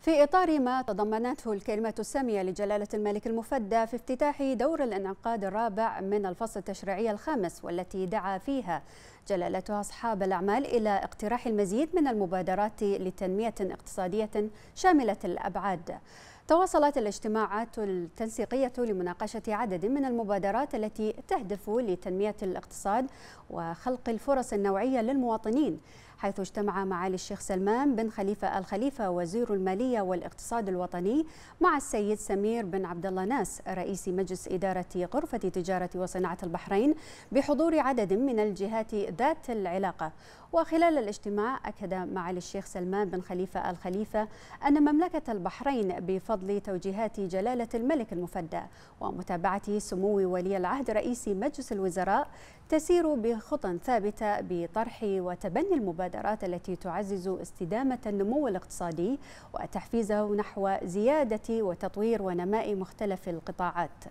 في إطار ما تضمنته الكلمة السامية لجلالة الملك المفدى في افتتاح دور الانعقاد الرابع من الفصل التشريعي الخامس والتي دعا فيها جلالته أصحاب الأعمال إلى اقتراح المزيد من المبادرات لتنمية اقتصادية شاملة الأبعاد. تواصلت الاجتماعات التنسيقية لمناقشة عدد من المبادرات التي تهدف لتنمية الاقتصاد وخلق الفرص النوعية للمواطنين. حيث اجتمع معالي الشيخ سلمان بن خليفة الخليفة وزير المالية والاقتصاد الوطني مع السيد سمير بن عبد الله ناس رئيس مجلس إدارة غرفة تجارة وصناعة البحرين بحضور عدد من الجهات ذات العلاقة. وخلال الاجتماع أكد معالي الشيخ سلمان بن خليفة الخليفة أن مملكة البحرين بفضل توجيهات جلالة الملك المفدى ومتابعة سمو ولي العهد رئيس مجلس الوزراء تسير بخطى ثابتة بطرح وتبني المبادرات التي تعزز استدامة النمو الاقتصادي وتحفيزه نحو زيادة وتطوير ونماء مختلف القطاعات.